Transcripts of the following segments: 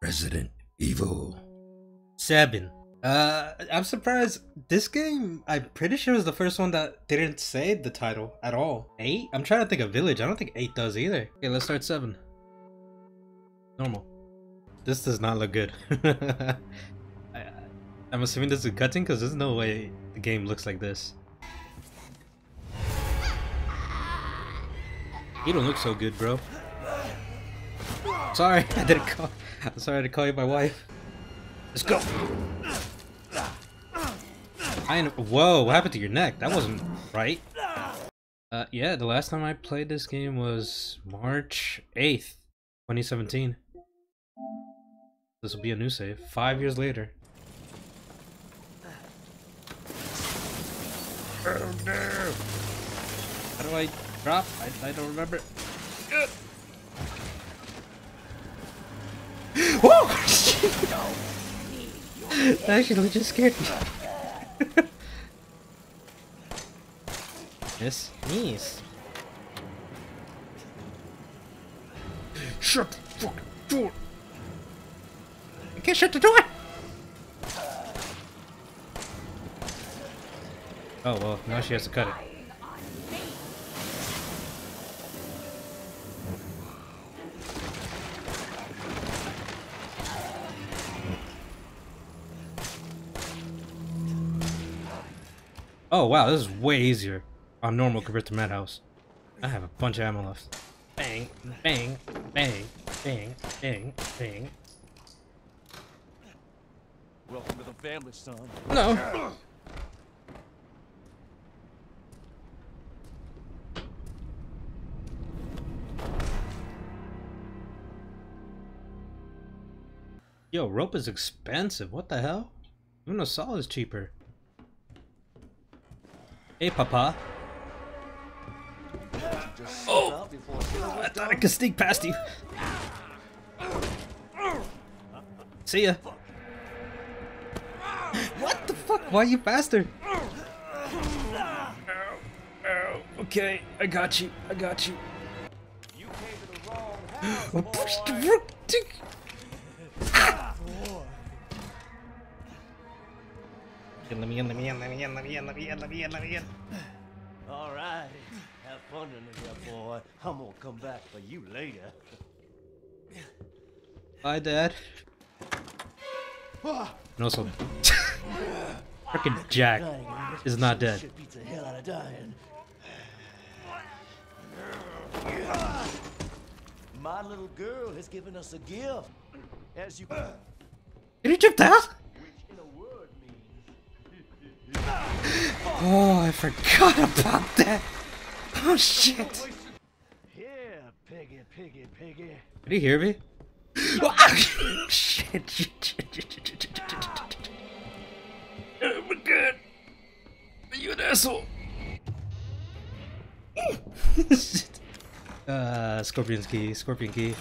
Resident Evil. Seven. Uh, I'm surprised. This game, I'm pretty sure was the first one that didn't say the title at all. Eight? I'm trying to think of Village. I don't think eight does either. Okay, let's start seven. Normal. This does not look good. I, I'm assuming this is cutting because there's no way the game looks like this. You don't look so good, bro. Sorry, I didn't call. I'm sorry to call you my wife. Let's go. I whoa, what happened to your neck? That wasn't right. Uh, yeah, the last time I played this game was March 8th, 2017. This will be a new save. Five years later. Oh no! How do I drop? I, I don't remember. Whoa! that actually just scared me. Miss? Miss. Shut the fucking door! I can't shut the door! Oh well, now she has to cut it. Oh wow, this is way easier on normal compared to Madhouse. I have a bunch of ammo left. Bang, bang, bang, bang, bang, bang. Welcome to the family, son. No. Yo, rope is expensive. What the hell? Even a saw is cheaper. Hey, Papa. Oh! I thought I could sneak past you. See ya. What the fuck? Why are you faster? Ow, ow. Okay, I got you. I got you. You came to the wrong house. Push the rook. Let me in, let me in, let me in, let me in, let me in, let me in, let me in. All right. Have fun in here, boy. I'm gonna come back for you later. Bye, Dad. Ah. And also, freaking Jack is not dead. Shit beats the hell out of dying. My little girl has given us a gift. As you Did he jump down? Oh, I forgot about that. Oh shit. Here, piggy, piggy, piggy. Did he hear me? Oh, shit, shit, shit, shit, shit, shit, shit, shit, shit, shit. Oh my god. Are you an asshole? Shit. uh, Scorpion's key, Scorpion key.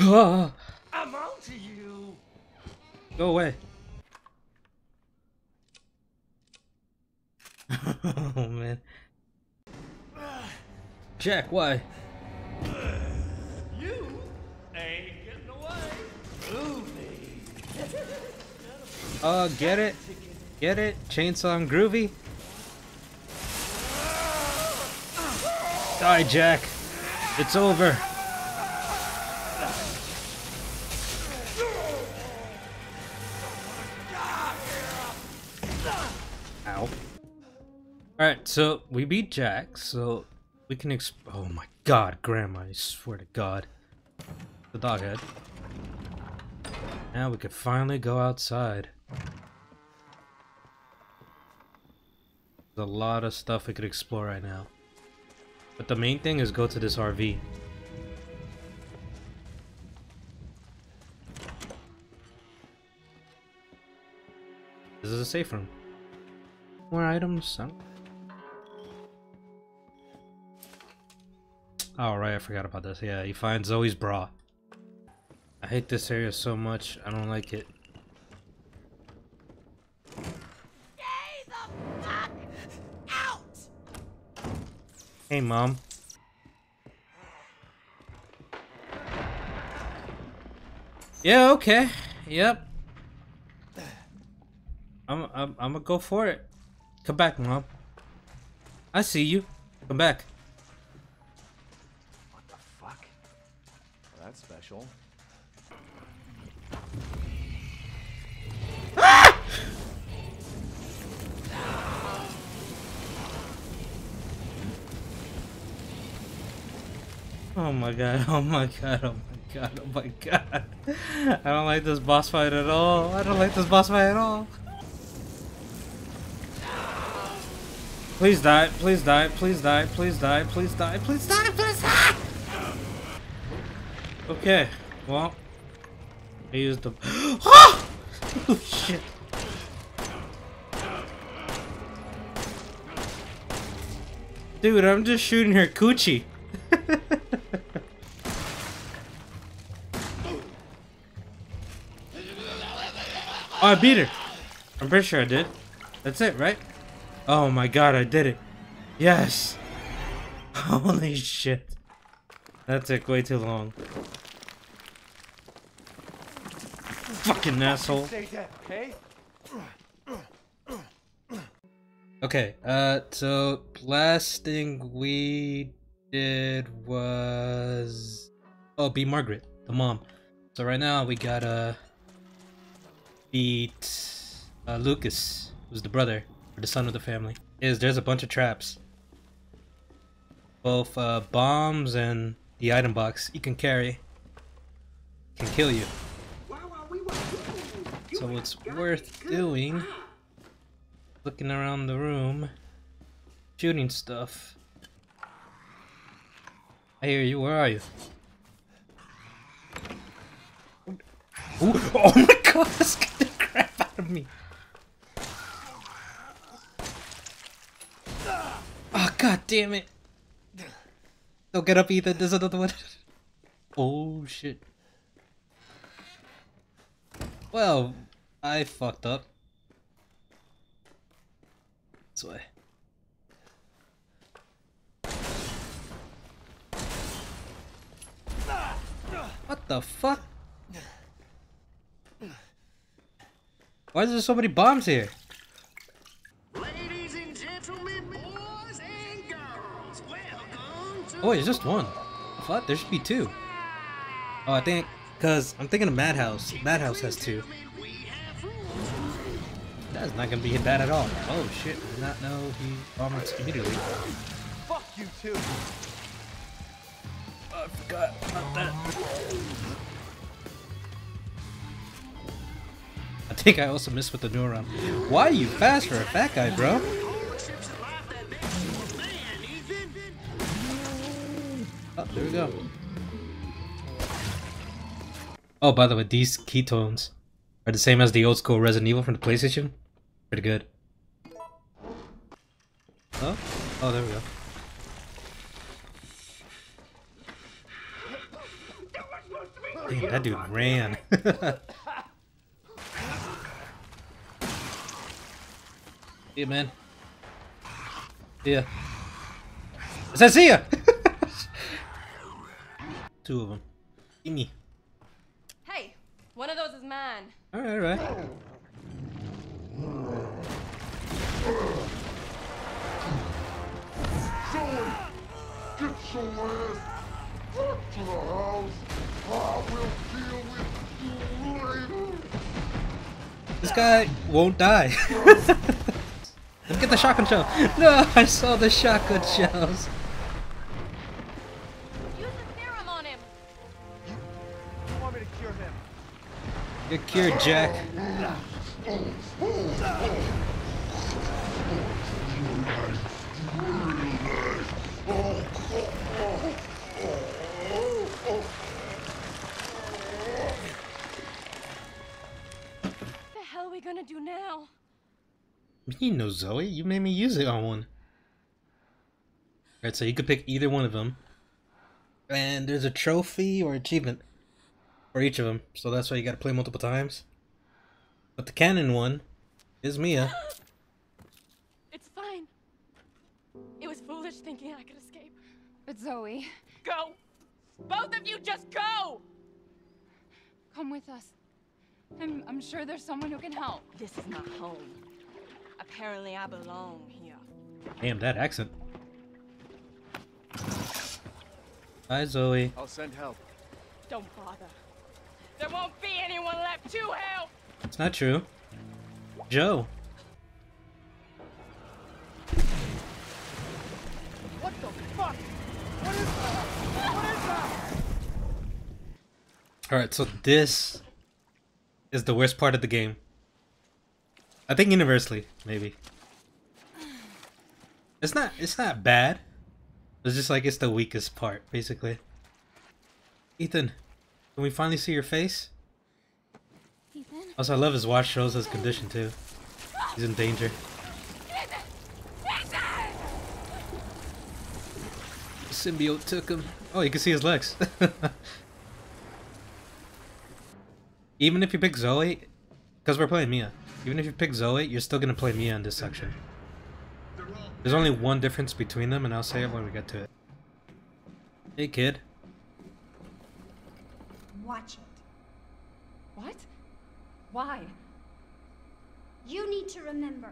Ah, I'm on to you. go away. oh man. Jack, why? You ain't getting away. Groovy. Uh, get it? Get it? Chainsaw and Groovy? Die, Jack. It's over. Ow. Alright, so we beat Jack, so we can exp- Oh my god, Grandma, I swear to god. The dog head. Now we could finally go outside. There's a lot of stuff we could explore right now. But the main thing is go to this RV. This is a safe room. More items. Oh right, I forgot about this. Yeah, he finds Zoe's bra. I hate this area so much. I don't like it. Stay the fuck out! Hey, mom. Yeah, okay. Yep. I'm I'm I'm gonna go for it. Come back, mom. I see you. Come back. That's. Ah! Oh my god, oh my god, oh my god, oh my god. I don't like this boss fight at all. I don't like this boss fight at all. Please die, please die, please die, please die, please die, please die, please die! Okay, well, I used the. oh shit! Dude, I'm just shooting her coochie. Oh, I beat her. I'm pretty sure I did. That's it, right? Oh my god, I did it. Yes. Holy shit. That took way too long. Fucking asshole. Okay? Uh, so last thing we did was oh, be Margaret, the mom. So right now we gotta beat uh, Lucas, who's the brother or the son of the family. Is there's a bunch of traps, both uh, bombs and the item box you can carry can kill you. So it's worth doing? Looking around the room, shooting stuff. I hear you. Where are you? Ooh. Oh my god! This scared the crap out of me. Oh god damn it! Don't get up, either, There's another one. Oh shit. Well, I fucked up. This way. What the fuck? Why is there so many bombs here? Ladies and gentlemen, boys and girls, welcome to Oh, it's just one. What? There should be two. Oh, I think, cause I'm thinking of Madhouse. Madhouse has two. We have rules. That's not gonna be bad at all. Oh shit! I did not know he bombed immediately. Fuck you too. I forgot about that. I think I also missed with the neuron. Why are you fast for a fat guy, bro? Hardships in life that makes you a man, Ethan. Oh, there we go. Oh, by the way, these ketones are the same as the old school Resident Evil from the PlayStation. Pretty good. Oh, oh, there we go. Damn, that dude ran. yeah, man. Yeah. I said see ya! Two of them. Gimme. Hey, one of those is mine. Alright, alright. Your ass back to the house. I will deal with you later. This guy won't die. Look at the shotgun shell. No, I saw the shotgun shells. Use the serum on him. You want me to cure him? Get cured, Jack. What the hell are we gonna do now? You know, Zoe. You made me use it on one. Alright, so you could pick either one of them. And there's a trophy or achievement for each of them. So that's why you gotta play multiple times. But the canon one is Mia. It's fine. It was foolish thinking I could escape. But Zoe, Go! Both of you just go! come with us. I'm, I'm sure there's someone who can help. This is my home. Apparently, I belong here. Damn, that accent. Hi, Zoe. I'll send help. Don't bother. There won't be anyone left to help. It's not true. Joe. What the fuck? What is that? What is that? Alright, so this is the worst part of the game. I think universally, maybe. It's not it's not bad. It's just like it's the weakest part, basically. Ethan, can we finally see your face? Ethan? Also, I love his watch shows his condition too. He's in danger. Symbiote took him. Oh, you can see his legs. even if you pick Zoe, because we're playing Mia, even if you pick Zoe, you're still gonna play Mia in this section. There's only one difference between them, and I'll say it when we get to it. Hey, kid. Watch it. What? Why? You need to remember,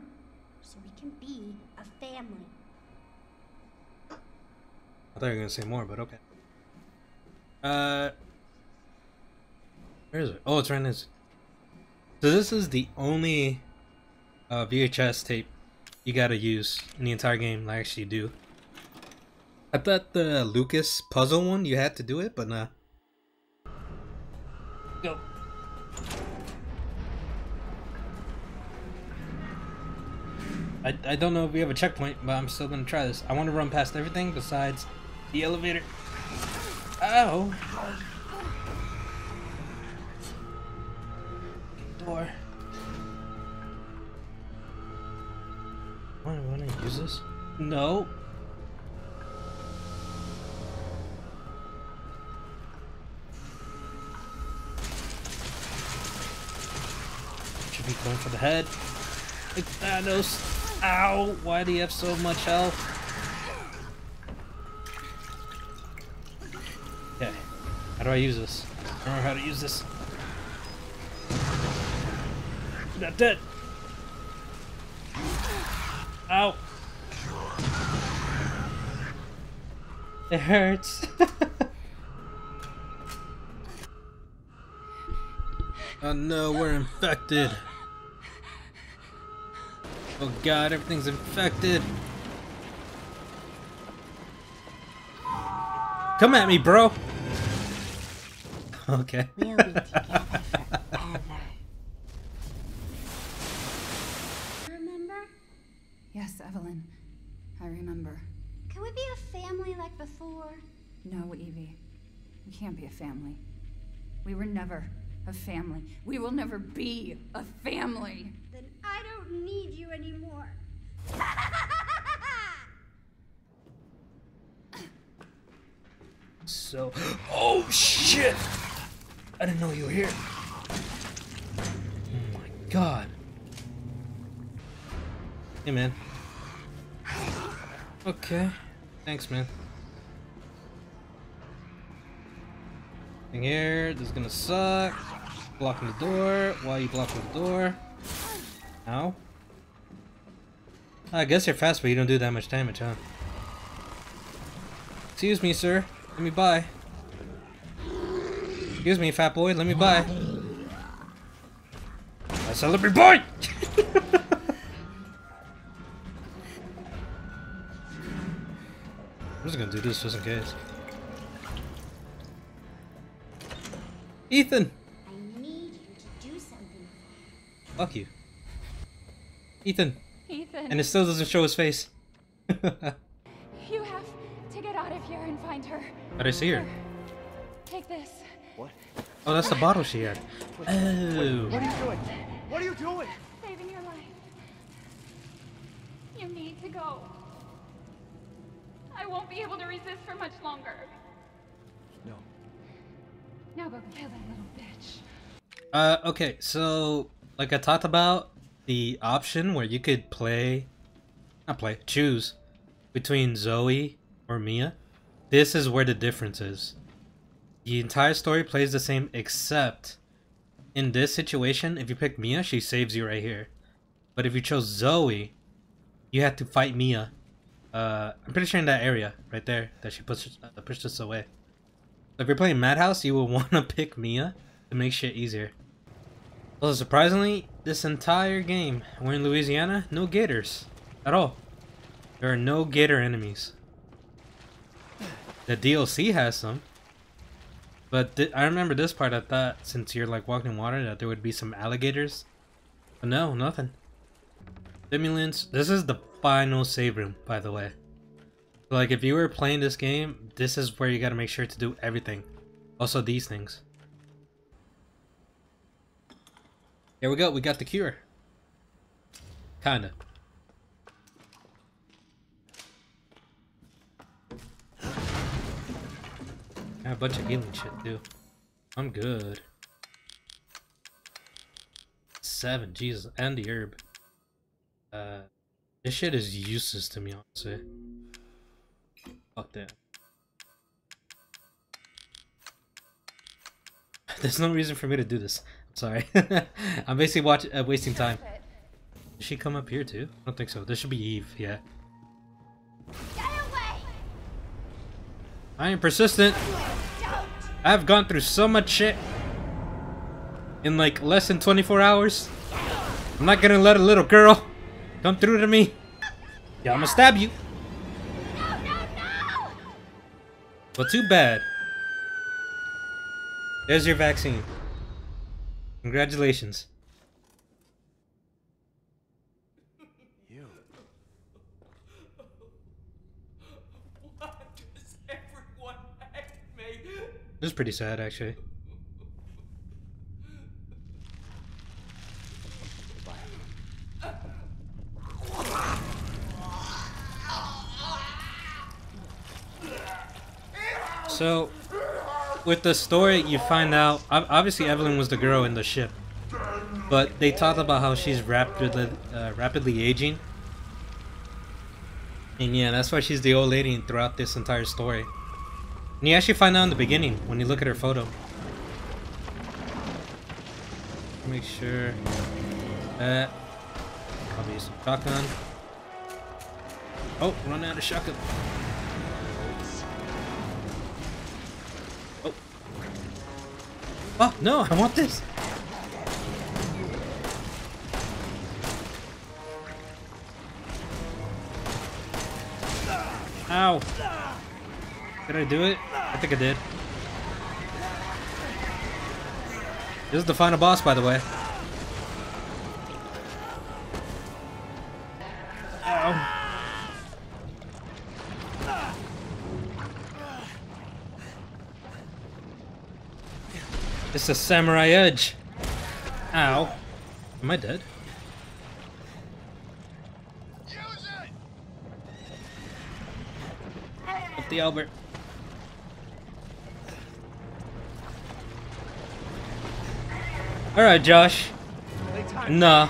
so we can be a family. I thought you were gonna say more, but okay. Uh, where is it? Oh, it's right in this. So this is the only uh, VHS tape you gotta use in the entire game. Like actually do. I thought the Lucas puzzle one you had to do it, but nah. Go. I, I don't know if we have a checkpoint, but I'm still gonna try this. I want to run past everything besides the elevator. Oh. Door. Why want to use this? No. Should be going for the head. Like Thanos. Ow! Why do you have so much health? Do I use this? I don't know how to use this. Not dead. Ow. It hurts. oh no, we're infected. Oh god, everything's infected. Come at me, bro. Okay. We'll be together forever. Remember? Yes, Evelyn. I remember. Can we be a family like before? No, Evie. We can't be a family. We were never a family. We will never be a family. Then I don't need you anymore. So. Oh shit! I didn't know you were here. Oh my god. Hey man. Okay. Thanks, man. Thing here. This is gonna suck. Blocking the door. Why are you blocking the door? Ow. I guess you're fast, but you don't do that much damage, huh? Excuse me, sir. Let me buy. Excuse me, fat boy. Let me buy. I said, let me! I'm just gonna do this just in case. Ethan! I need you to do something. Fuck you. Ethan. Ethan, And it still doesn't show his face. you have to get out of here and find her. But I see her. Take this. What? Oh, that's the bottle she had. What Oh. are you doing? What are you doing? Saving your life. You need to go. I won't be able to resist for much longer. No. Now go kill that little bitch. Uh, okay, so like I talked about the option where you could play, not play, choose between Zoe or Mia. This is where the difference is. The entire story plays the same except in this situation, if you pick Mia, she saves you right here. But if you chose Zoe, you had to fight Mia. Uh, I'm pretty sure in that area right there that she pushed uh, pushed us away. So if you're playing Madhouse, you will want to pick Mia to make shit easier. Well, surprisingly, this entire game, we're in Louisiana, no gators at all. There are no gator enemies. The DLC has some. But th I remember this part, I thought since you're like walking in water that there would be some alligators. But no, nothing. Stimulants. This is the final save room, by the way. Like if you were playing this game, this is where you gotta make sure to do everything. Also these things. Here we go, we got the cure. Kinda. Got a bunch of healing shit too. I'm good. Seven, Jesus, and the herb. Uh, this shit is useless to me, honestly. Fuck that. There's no reason for me to do this. I'm sorry. I'm basically watching, uh, wasting time. Does she come up here too? I don't think so. This should be Eve, yeah. I am persistent. I've gone through so much shit in like less than 24 hours. I'm not gonna let a little girl come through to me. Yeah, I'm gonna stab you. Well, too bad. There's your vaccine. Congratulations. This is pretty sad, actually. So, with the story, you find out obviously Evelyn was the girl in the ship, but they talked about how she's rapidly uh, rapidly aging, and yeah, that's why she's the old lady throughout this entire story. And you actually find out in the beginning when you look at her photo. Make sure uh, that probably some shotgun. Oh, run out of shotgun. Oh. Oh, no, I want this. Ow. Did I do it? I think I did. This is the final boss, by the way. Ow. It's a samurai edge. Ow. Am I dead? Up the Albert. Alright, Josh. Nah.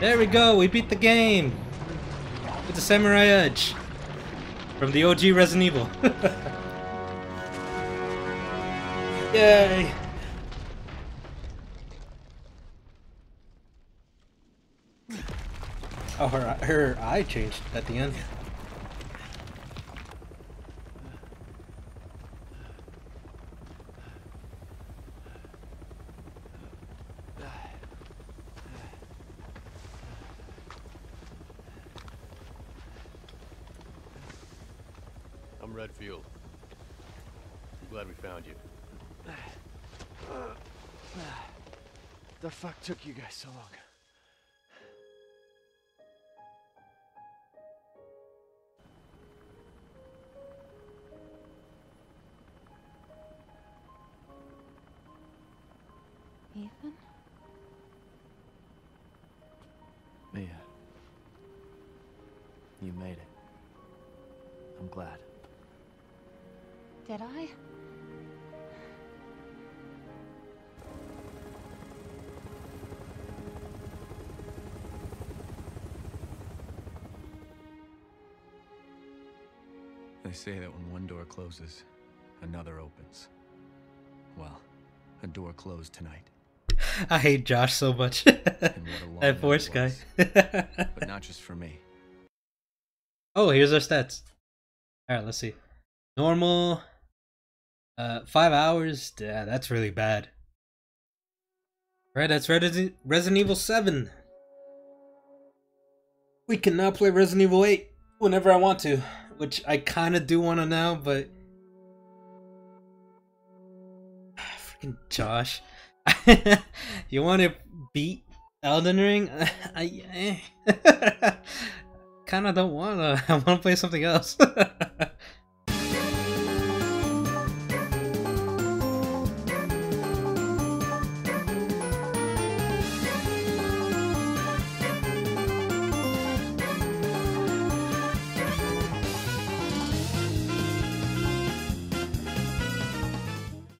There we go, we beat the game! With the Samurai Edge. From the OG Resident Evil. Yay! Oh, her, her eye changed at the end. I'm Redfield. I'm glad we found you. The fuck took you guys so long? I'm glad. Did I? They say that when one door closes, another opens. Well, a door closed tonight. I hate Josh so much. that voice guy. but not just for me. Oh, here's our stats. All right, let's see. Normal. Uh, five hours. Yeah, that's really bad. Right, that's Resident Evil Seven. We can now play Resident Evil Eight whenever I want to, which I kind of do want to now, but freaking Josh, you want to beat Elden Ring? Kind of don't want to. I want to play something else.